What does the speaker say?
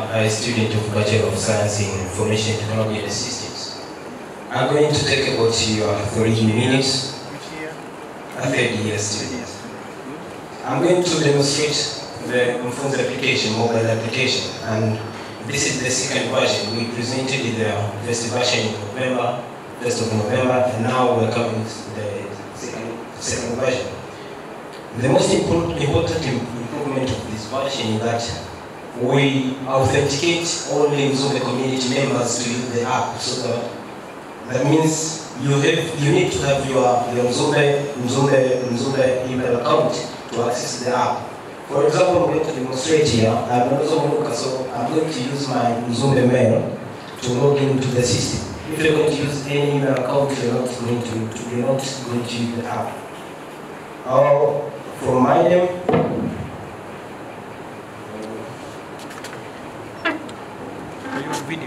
a student of Bachelor of Science in Information Technology and Systems. I'm going to take about your three minutes. A third year student. I'm going to demonstrate the Mfunzi application, mobile application, and this is the second version. We presented the first version in November, 1st of November, and now we're coming to the second, second version. The most important, important improvement of this version is that we authenticate all names of the community members to use the app. So that, that means you have you need to have your your Mzumbe Mzumbe Mzumbe email account to access the app. For example, I'm going to demonstrate here. I'm also Mwinuka, so I'm going to use my Mzumbe mail to log into the system. If you're going to use any email account, you're not going to, you're not going to use the app. Or from my name, los vídeos.